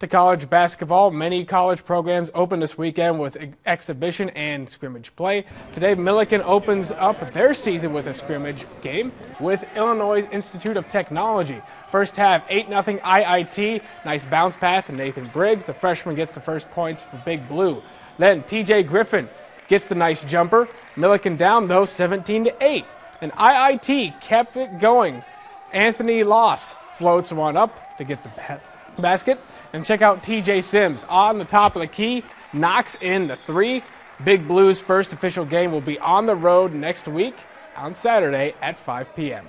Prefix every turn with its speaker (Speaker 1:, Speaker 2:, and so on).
Speaker 1: To college basketball, many college programs open this weekend with ex- exhibition and scrimmage play. Today, Millikin opens up their season with a scrimmage game with Illinois Institute of Technology. First half, 8 0 IIT. Nice bounce pass to Nathan Briggs. The freshman gets the first points for Big Blue. Then TJ Griffin gets the nice jumper. Millikin down though 17 to 8. And IIT kept it going. Anthony Loss floats one up to get the ba- basket. And check out TJ Sims on the top of the key, knocks in the three. Big Blues' first official game will be on the road next week on Saturday at 5 p.m.